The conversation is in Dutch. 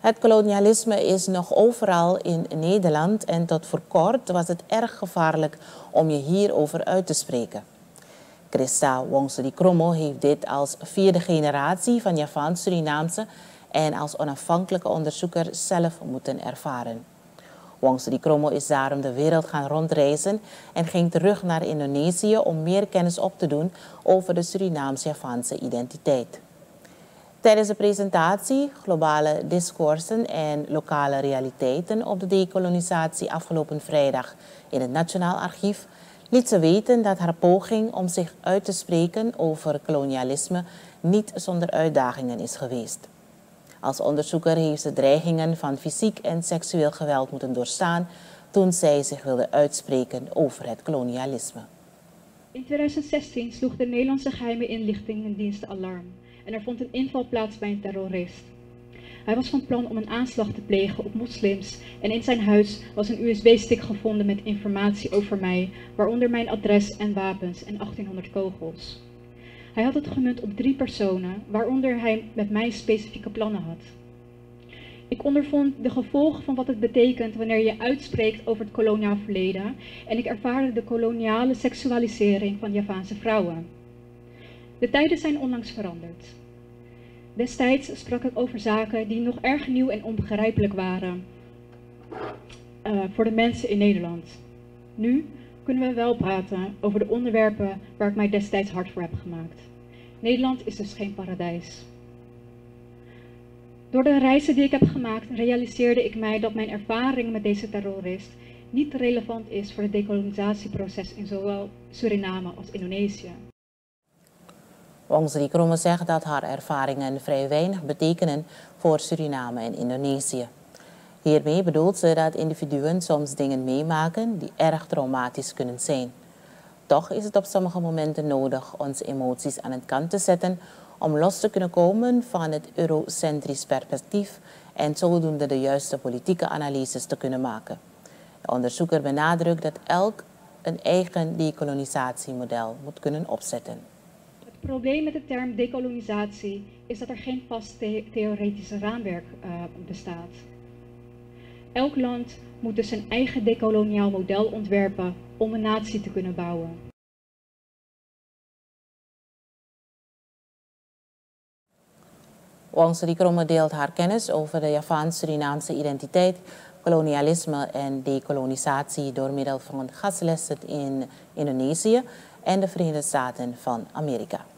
Het kolonialisme is nog overal in Nederland en tot voor kort was het erg gevaarlijk om je hierover uit te spreken. Christa Wongseri Kromo heeft dit als vierde generatie van Javaans-Surinaamse en als onafhankelijke onderzoeker zelf moeten ervaren. Wongseri Kromo is daarom de wereld gaan rondreizen en ging terug naar Indonesië om meer kennis op te doen over de Surinaams-Javaanse identiteit. Tijdens de presentatie Globale Discoursen en Lokale Realiteiten op de decolonisatie afgelopen vrijdag in het Nationaal Archief liet ze weten dat haar poging om zich uit te spreken over kolonialisme niet zonder uitdagingen is geweest. Als onderzoeker heeft ze dreigingen van fysiek en seksueel geweld moeten doorstaan toen zij zich wilde uitspreken over het kolonialisme. In 2016 sloeg de Nederlandse geheime inlichtingendienst alarm en er vond een inval plaats bij een terrorist. Hij was van plan om een aanslag te plegen op moslims en in zijn huis was een USB-stick gevonden met informatie over mij, waaronder mijn adres en wapens en 1800 kogels. Hij had het gemunt op drie personen, waaronder hij met mij specifieke plannen had. Ik ondervond de gevolgen van wat het betekent wanneer je uitspreekt over het koloniaal verleden en ik ervaarde de koloniale seksualisering van Javaanse vrouwen. De tijden zijn onlangs veranderd. Destijds sprak ik over zaken die nog erg nieuw en onbegrijpelijk waren uh, voor de mensen in Nederland. Nu kunnen we wel praten over de onderwerpen waar ik mij destijds hard voor heb gemaakt. Nederland is dus geen paradijs. Door de reizen die ik heb gemaakt realiseerde ik mij dat mijn ervaring met deze terrorist niet relevant is voor het decolonisatieproces in zowel Suriname als Indonesië. Wongsri Kromme zegt dat haar ervaringen vrij weinig betekenen voor Suriname en Indonesië. Hiermee bedoelt ze dat individuen soms dingen meemaken die erg traumatisch kunnen zijn. Toch is het op sommige momenten nodig onze emoties aan het kant te zetten om los te kunnen komen van het eurocentrisch perspectief en zodoende de juiste politieke analyses te kunnen maken. De onderzoeker benadrukt dat elk een eigen decolonisatiemodel moet kunnen opzetten. Probleem met de term decolonisatie is dat er geen vast theoretisch raamwerk uh, bestaat. Elk land moet dus zijn eigen decoloniaal model ontwerpen om een natie te kunnen bouwen. Wong deelt haar kennis over de Javaans-Surinaamse identiteit, kolonialisme en dekolonisatie door middel van gastlessen in Indonesië en de Verenigde Staten van Amerika.